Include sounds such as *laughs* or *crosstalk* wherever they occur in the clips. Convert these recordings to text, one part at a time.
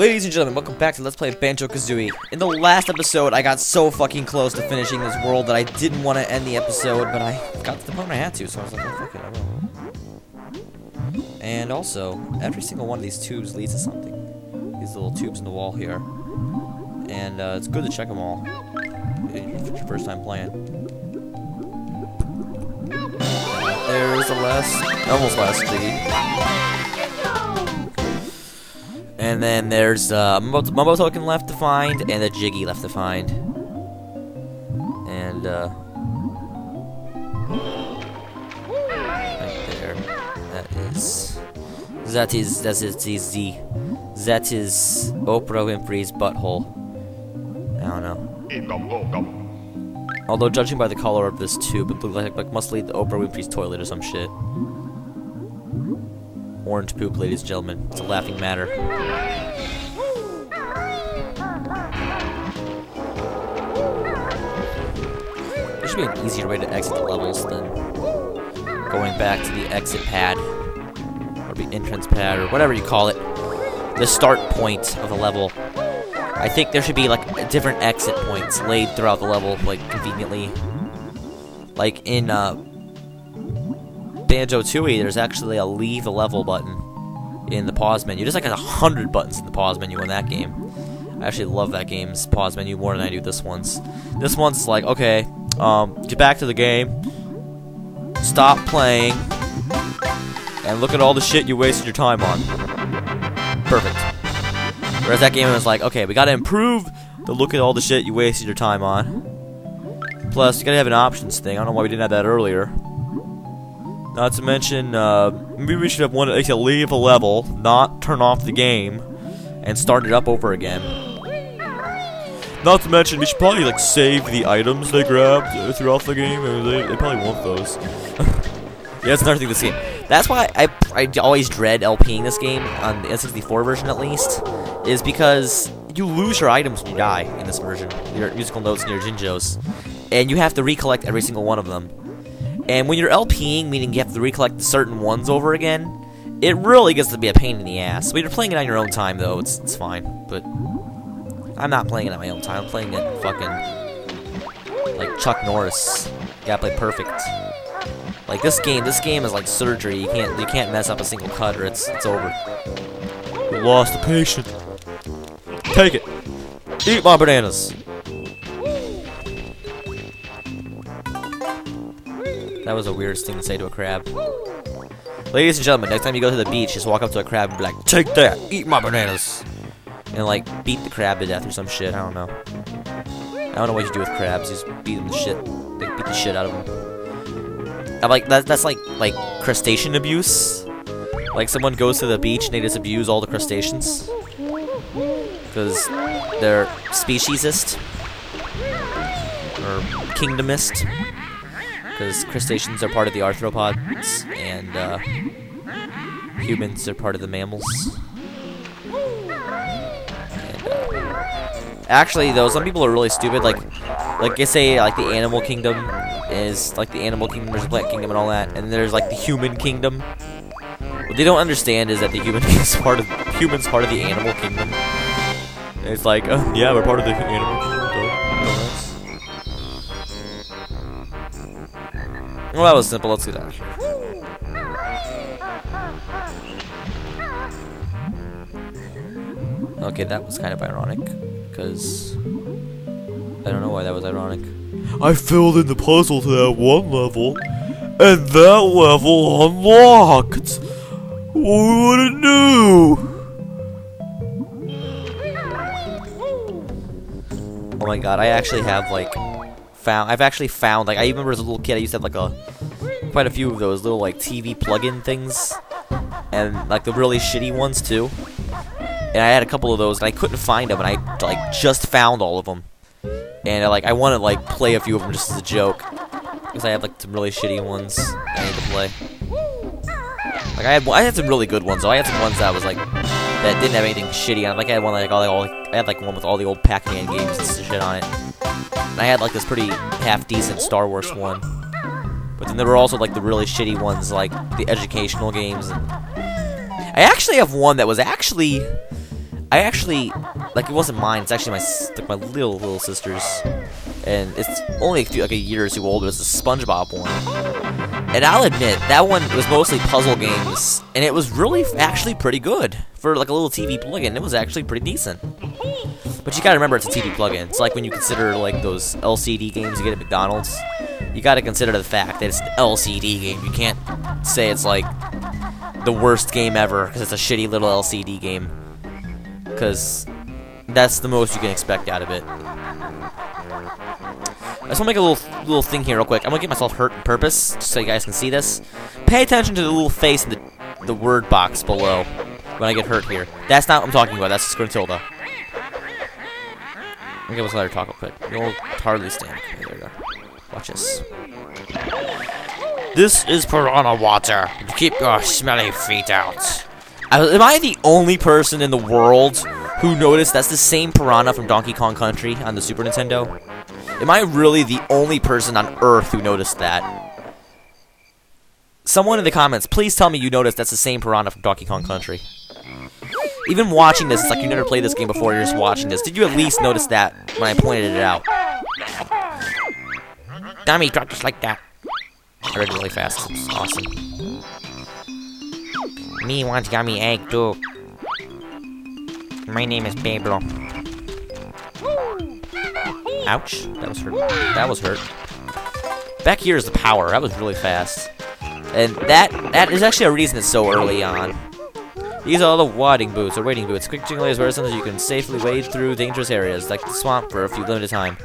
Ladies and gentlemen, welcome back to Let's Play Banjo-Kazooie. In the last episode, I got so fucking close to finishing this world that I didn't want to end the episode, but I got to the point where I had to, so I was like, oh, fuck it, I will. And also, every single one of these tubes leads to something. These little tubes in the wall here. And uh, it's good to check them all. If it's your first time playing. There's the last, almost last Jiggy. And then there's uh, Mumbo, Mumbo token left to find, and a Jiggy left to find. And, uh... Right there. That is... That is... That is the Z. That is Oprah Winfrey's butthole. I don't know. Although, judging by the color of this tube, it looks like, like must lead to Oprah Winfrey's toilet or some shit. Orange poop, ladies and gentlemen. It's a laughing matter. There should be an easier way to exit the levels than going back to the exit pad, or the entrance pad, or whatever you call it. The start point of the level. I think there should be, like, different exit points laid throughout the level, like, conveniently. Like, in, uh, Banjo-Tooie, there's actually a leave level button in the pause menu. There's like a hundred buttons in the pause menu in that game. I actually love that game's pause menu more than I do this one's. This one's like, okay, um, get back to the game, stop playing, and look at all the shit you wasted your time on. Perfect. Whereas that game was like, okay, we gotta improve the look at all the shit you wasted your time on. Plus, you gotta have an options thing. I don't know why we didn't have that earlier. Not to mention, uh, maybe we should have one to leave a level, not turn off the game, and start it up over again. Not to mention, we should probably like save the items they grabbed throughout the game. They, they probably want those. *laughs* yeah, that's another thing this game. That's why I, I always dread LPing this game, on the N64 version at least, is because you lose your items when you die in this version. Your musical notes and your Jinjos. And you have to recollect every single one of them. And when you're LPing, meaning you have to recollect certain ones over again, it really gets to be a pain in the ass. When you're playing it on your own time, though, it's, it's fine. But I'm not playing it on my own time. I'm playing it fucking like Chuck Norris. You gotta play perfect. Like this game, this game is like surgery. You can't you can't mess up a single cut or it's it's over. We lost the patient. Take it. Eat my bananas. That was the weirdest thing to say to a crab. Ladies and gentlemen, next time you go to the beach, just walk up to a crab and be like, Take that! Eat my bananas! And like, beat the crab to death or some shit, I don't know. I don't know what you do with crabs, just beat them to shit. They beat the shit out of them. I'm like, that, that's like, like, crustacean abuse. Like, someone goes to the beach and they just abuse all the crustaceans. Because they're speciesist. Or kingdomist because crustaceans are part of the arthropods, and uh, humans are part of the mammals. And, uh, actually, though, some people are really stupid. Like, like they say, like the animal kingdom is like the animal kingdom, there's the plant kingdom, and all that, and there's like the human kingdom. What they don't understand is that the human *laughs* is part of humans part of the animal kingdom. It's like, uh, yeah, we're part of the animal kingdom. Well, that was simple. Let's do that. Okay, that was kind of ironic, because I don't know why that was ironic. I filled in the puzzle to that one level, and that level unlocked. What would it do? Oh my god, I actually have like found. I've actually found like I remember as a little kid I used to have like a quite a few of those little like TV plug-in things, and like the really shitty ones too. And I had a couple of those, and I couldn't find them, and I like just found all of them. And I, like I want to like play a few of them just as a joke, because I have like some really shitty ones I need to play. Like I had I had some really good ones though. I had some ones that was like that didn't have anything shitty on. Like I had one like all, all I had like one with all the old Pac-Man games and shit on it. I had like this pretty half-decent Star Wars one. But then there were also like the really shitty ones, like the educational games. I actually have one that was actually... I actually, like, it wasn't mine. It's actually my like my little little sister's, and it's only a few, like a year or two older. It's the SpongeBob one, and I'll admit that one was mostly puzzle games, and it was really actually pretty good for like a little TV plug-in. It was actually pretty decent. But you gotta remember it's a TV plug-in. It's like when you consider like those LCD games you get at McDonald's. You gotta consider the fact that it's an LCD game. You can't say it's like the worst game ever because it's a shitty little LCD game. Because that's the most you can expect out of it. I just want to make a little little thing here real quick. I'm gonna get myself hurt on purpose, just so you guys can see this. Pay attention to the little face in the the word box below when I get hurt here. That's not what I'm talking about. That's Squintilda. Okay, let's let her talk real quick. You'll hardly stand. Okay, there go. Watch this. This is piranha water. Keep your smelly feet out. I, am I the only person in the world who noticed that's the same piranha from Donkey Kong Country on the Super Nintendo? Am I really the only person on Earth who noticed that? Someone in the comments, please tell me you noticed that's the same piranha from Donkey Kong Country. Even watching this, it's like you never played this game before, you're just watching this. Did you at least notice that when I pointed it out? Dummy, drop just like that. I read really fast. It's awesome. Me wants yummy egg too. My name is Pablo. Ouch. That was hurt. That was hurt. Back here is the power. That was really fast. And that that is actually a reason it's so early on. These are all the wading boots, or wading boots. Quick jingly is where so you can safely wade through dangerous areas, like the swamp, for a few limited time.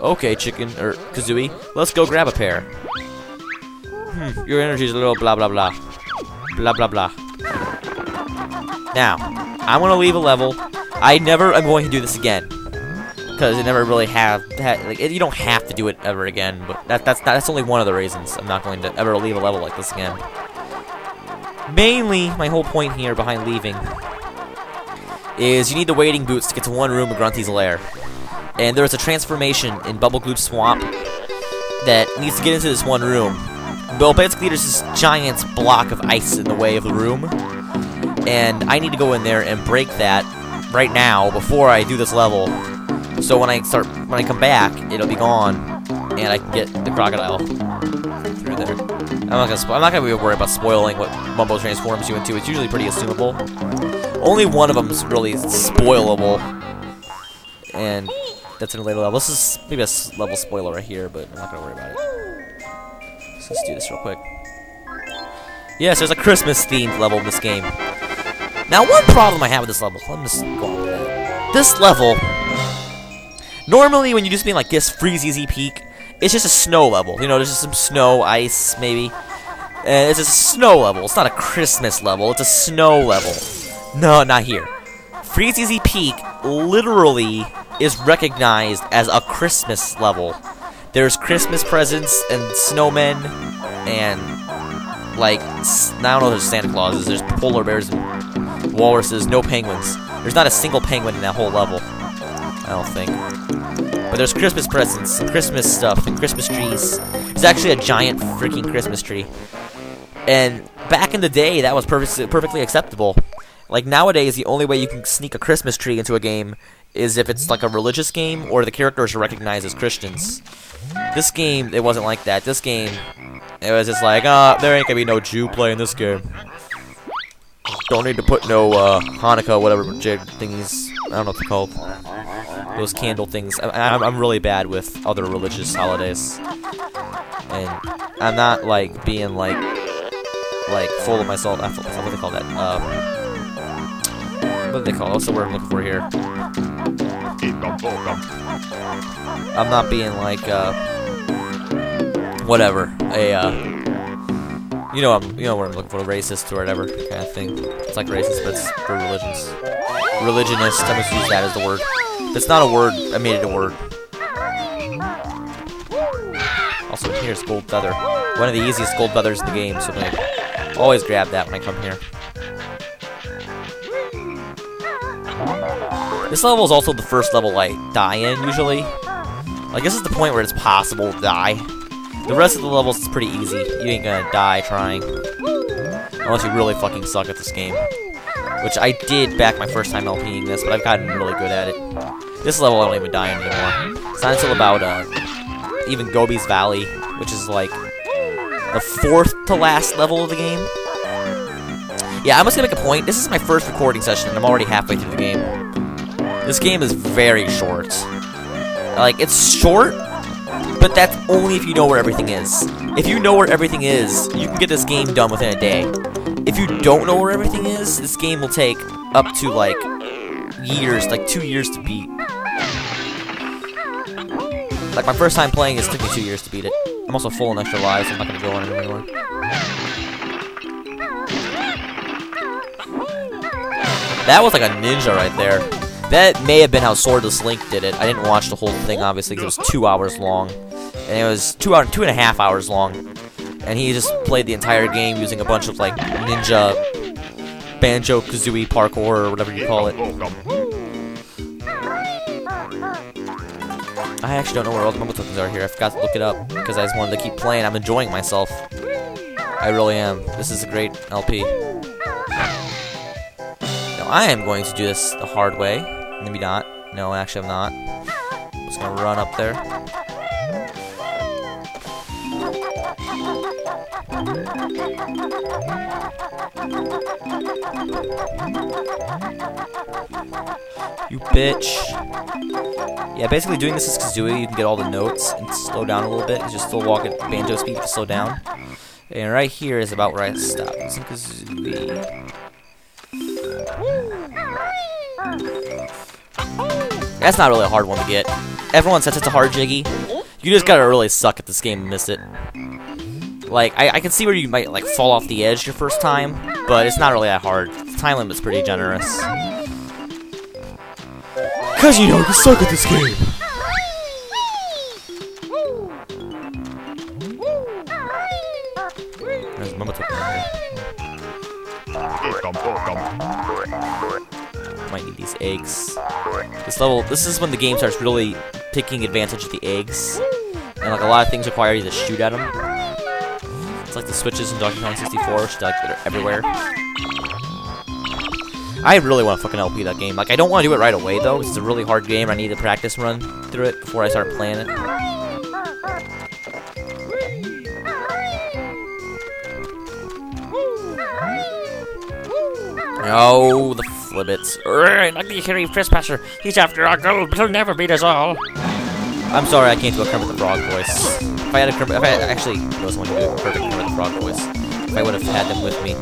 Okay, chicken, or Kazooie, let's go grab a pair. Hmm, your energy's a little blah blah blah. Blah blah blah. Now, I'm gonna leave a level. I never am going to do this again. Because it never really have, like, it, you don't have to do it ever again, but that, that's, that's only one of the reasons I'm not going to ever leave a level like this again. Mainly, my whole point here behind leaving is you need the wading boots to get to one room of Grunty's lair. And there is a transformation in Bubblegloop Swamp that needs to get into this one room. Well, basically, there's this giant block of ice in the way of the room. And I need to go in there and break that right now before I do this level. So when I start, when I come back, it'll be gone, and I can get the crocodile through there. I'm not gonna, I'm not gonna be worried about spoiling what Mumbo transforms you into. It's usually pretty assumable. Only one of them's really spoilable, and that's in a later level. This is maybe a level spoiler right here, but I'm not gonna worry about it. So let's do this real quick. Yes, there's a Christmas themed level in this game. Now, one problem I have with this level, let me just go on with that. This level Normally, when you do something like this, Freezeezy Peak, it's just a snow level. You know, there's just some snow, ice, maybe. Uh, it's a snow level. It's not a Christmas level. It's a snow level. No, not here. Freezeezy Peak literally is recognized as a Christmas level. There's Christmas presents and snowmen and, like, I don't know there's Santa Clauses. There's polar bears and walruses. No penguins. There's not a single penguin in that whole level. I don't think. But there's Christmas presents, and Christmas stuff, and Christmas trees. There's actually a giant freaking Christmas tree. And back in the day, that was perfectly, perfectly acceptable. Like, nowadays, the only way you can sneak a Christmas tree into a game is if it's like a religious game, or the characters are recognized as Christians. This game, it wasn't like that. This game, it was just like, ah, oh, there ain't gonna be no Jew playing this game. Don't need to put no, uh, Hanukkah, whatever jig thingies. I don't know what they're called those candle things. I, am really bad with other religious holidays, and I'm not like being like like full of myself. I what do they call that? Um, what do they call? What's the word I'm looking for here? I'm not being like uh, whatever a uh, you know I'm you know what I'm looking for, racist or whatever kind of thing. It's like racist, but it's for religions. Religionist. I'm just use that as the word. That's not a word. I made it a word. Also, here's gold feather. One of the easiest gold feathers in the game, so I always grab that when I come here. This level is also the first level I die in, usually. Like, this is the point where it's possible to die. The rest of the levels is pretty easy. You ain't gonna die trying. Unless you really fucking suck at this game. which I did back my first time LPing this, but I've gotten really good at it. This level I don't even die anymore. It's not until about uh, even Gobi's Valley, which is like the fourth to last level of the game. Yeah, I'm just gonna make a point. This is my first recording session, and I'm already halfway through the game. This game is very short. Like, it's short, but that's only if you know where everything is. If you know where everything is, you can get this game done within a day. If you don't know where everything is, this game will take up to, like, years, like two years to beat. Like, my first time playing, it took me two years to beat it. I'm also full on extra lives, so I'm not gonna go on it anymore. That was like a ninja right there. That may have been how Swordless Link did it. I didn't watch the whole thing, obviously, because it was two hours long. And it was two hour, two and a half hours long. And he just played the entire game using a bunch of, like, ninja Banjo-Kazooie parkour, or whatever you call it. I actually don't know where all the mumbo tokens are here. I forgot to look it up, because I just wanted to keep playing. I'm enjoying myself. I really am. This is a great LP. Now I am going to do this the hard way. Maybe not. No, actually I'm not. I'm just gonna run up there. You bitch. Yeah, basically doing this is Kazooie, you can get all the notes and slow down a little bit. You just still walk at banjo speed to slow down. And right here is about where I stop. Using Kazooie. That's not really a hard one to get. Everyone says it's a hard jiggy. You just gotta really suck at this game and miss it. Like, I, I can see where you might, like, fall off the edge your first time, but it's not really that hard. The time limit's pretty generous. Cause you know you suck at this game! There's Might need these eggs. This level, this is when the game starts really taking advantage of the eggs. And like a lot of things require you to shoot at them. It's like the switches in Donkey Kong 64, which like they're everywhere. I really want to fucking LP that game. Like, I don't want to do it right away, though. It's a really hard game. I need to practice run through it before I start playing it. Oh, the flibbits. Like the Harry Trespasser. He's after our gold, but he'll never beat us all. I'm sorry, I can't do a Kermit the Frog voice. If I had a Kermit, if I had, actually know someone who do a perfect Kermit the Frog voice, if I would have had them with me,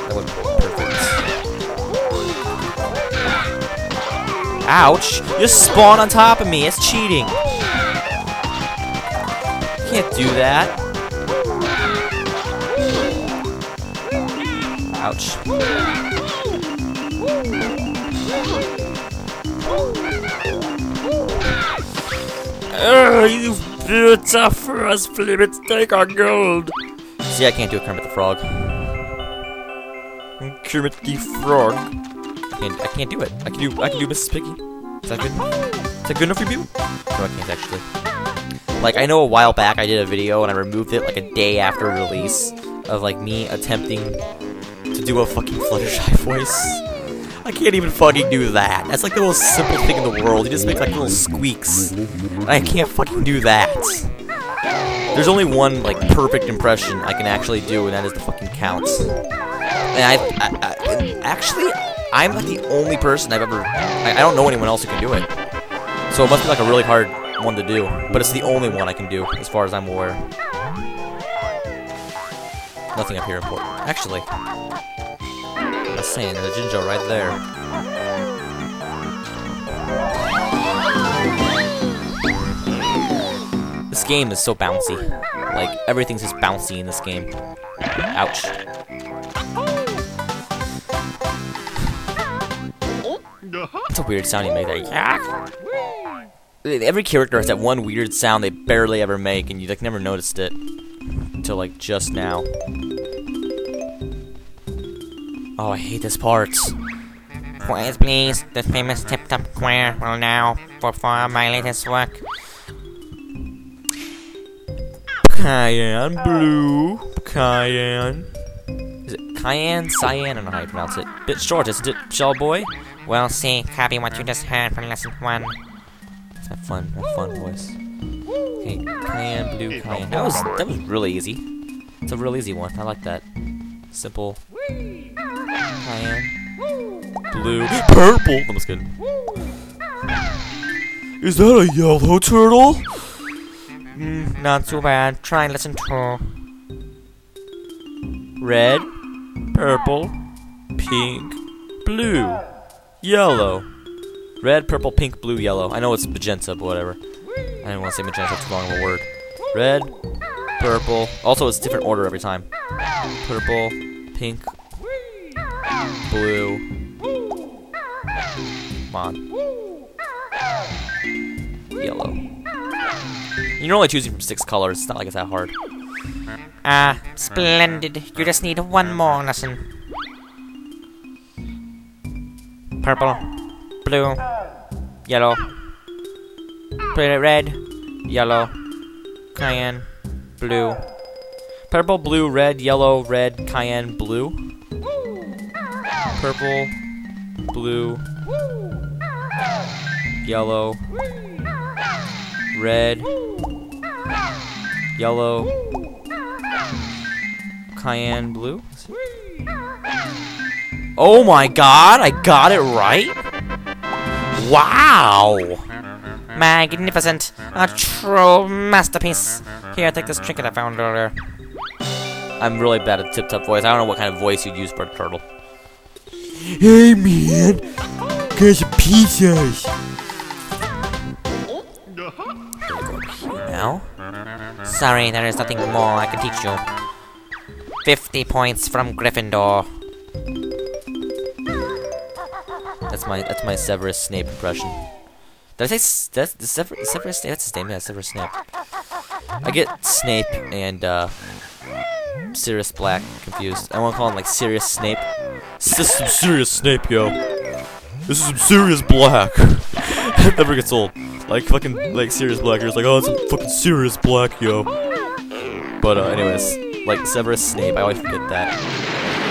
that would perfect. Ouch! You just spawn on top of me. It's cheating. Can't do that. Ouch. Ugh, you built up for us, Flibbits. Take our gold. See, I can't do a Kermit the Frog. Kermit the Frog. I can't, I can't do it. I can do I can do Mrs. Piggy. Is that good? Is that good enough for you? No, I can't actually. Like I know a while back I did a video and I removed it like a day after release of like me attempting to do a fucking Fluttershy *laughs* voice. I can't even fucking do that. That's like the most simple thing in the world. You just make like little squeaks. I can't fucking do that. There's only one like perfect impression I can actually do, and that is the fucking counts. And I, I, I actually, I'm like the only person I've ever. I, I don't know anyone else who can do it. So it must be like a really hard one to do. But it's the only one I can do, as far as I'm aware. Nothing up here important. Actually, There's Jinjo right there. This game is so bouncy. Like, everything's just bouncy in this game. Ouch. That's a weird sound you make there. Every character has that one weird sound they barely ever make, and you like never noticed it until like just now. Oh, I hate this part. Quiet, please. The famous Tiptup Choir will now perform my latest work. Cayenne oh. Blue. Cayenne. Is it Cayenne, Cyan, I don't know how you pronounce it. Bit short, isn't it, Shell Boy? We'll see. Copy what you just heard from lesson one. Let's have fun, have fun voice. Okay, Cayenne, Blue, Cayenne. That was that was really easy. It's a real easy one. I like that. Simple. Cayenne. Blue. Purple! I'm just kidding. Is that a yellow turtle? Mm, not too bad. Try lesson two. Red, purple, pink, blue, yellow. Red, purple, pink, blue, yellow. I know it's magenta, but whatever. I didn't want to say magenta, it's too long of a word. Red, purple. Also, it's different order every time. Purple, pink, blue. Come on. Yellow. You're only choosing from six colors. It's not like it's that hard. Ah, splendid. You just need one more lesson. Purple, blue, yellow, red, yellow, cayenne, blue. Purple, blue, red, yellow, red, cayenne, blue. Purple, blue, yellow, red, yellow, cayenne, blue. Oh my god, I got it right? Wow! Magnificent. A true masterpiece. Here, take this trinket I found earlier. I'm really bad at Tiptup voice. I don't know what kind of voice you'd use for a turtle. Hey man, get some pizzas. Now? Sorry, there is nothing more I can teach you. 50 points from Gryffindor. That's my that's my Severus Snape impression. Did I say that's the Sever- Severus Snape? That's his name. Yeah, Severus Snape. I get Snape and uh, Sirius Black confused. I want to call him like Sirius Snape. This is some serious Snape, yo. This is some serious Black. *laughs* that never gets old. Like fucking like serious Black. You're just like, oh, it's some fucking serious Black, yo. But uh, anyways, like Severus Snape. I always forget that.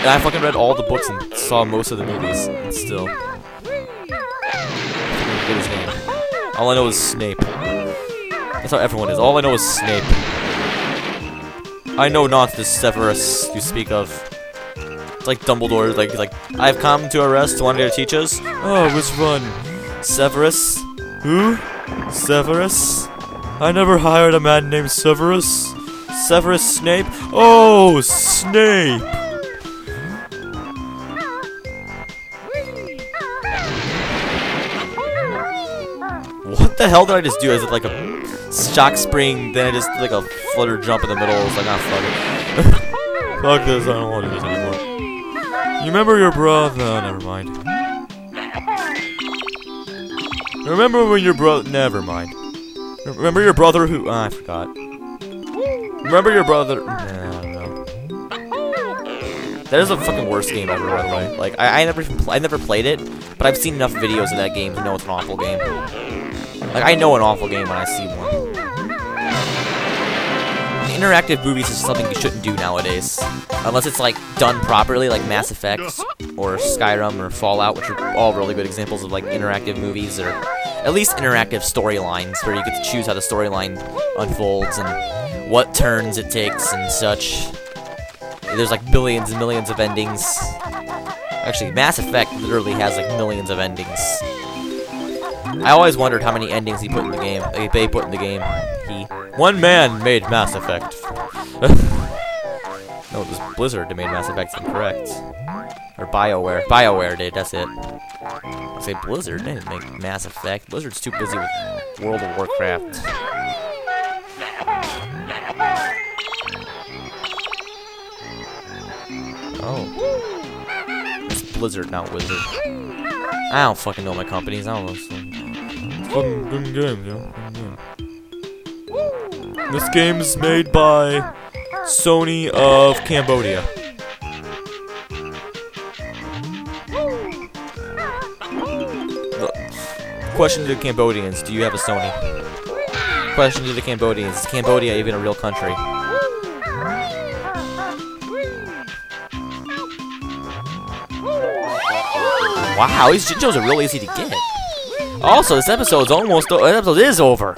And I fucking read all the books and saw most of the movies, and still. His name. All I know is Snape. That's how everyone is. All I know is Snape. I know not the Severus you speak of. It's like Dumbledore, like like I've come to arrest one of your teachers. Oh, which one? Severus? Who? Severus? I never hired a man named Severus. Severus Snape? Oh, Snape! What the hell did I just do? Is it like a shock spring? Then I just like a flutter jump in the middle. It's like, ah, fuck it. fuck this, I don't want to do this. You remember your brother? No, never mind. Remember when your brother? Never mind. Remember your brother who? Ah, I forgot. Remember your brother? Nah, I don't know. That is the fucking worst game ever, by the way. Like, I, I never, I never played it, but I've seen enough videos of that game to know it's an awful game. Like, I know an awful game when I see one. Interactive movies is something you shouldn't do nowadays. Unless it's, like, done properly, like Mass Effect, or Skyrim, or Fallout, which are all really good examples of, like, interactive movies, or at least interactive storylines, where you get to choose how the storyline unfolds, and what turns it takes, and such. There's, like, billions and millions of endings. Actually, Mass Effect literally has, like, millions of endings. I always wondered how many endings he put in the game. Like, they put in the game. One man made Mass Effect. *laughs* no, it was Blizzard that made Mass Effect. Incorrect. Or BioWare. BioWare did. That's it. I say Blizzard. They didn't make Mass Effect. Blizzard's too busy with World of Warcraft. Oh. It's Blizzard, not Wizard. I don't fucking know my companies. I don't know. It's fucking good game, yo. This game is made by Sony of Cambodia. Question to the Cambodians: Do you have a Sony? Question to the Cambodians: Is Cambodia even a real country? Wow, these Jinjos are really easy to get. Also, this episode's almost. o- This episode is over.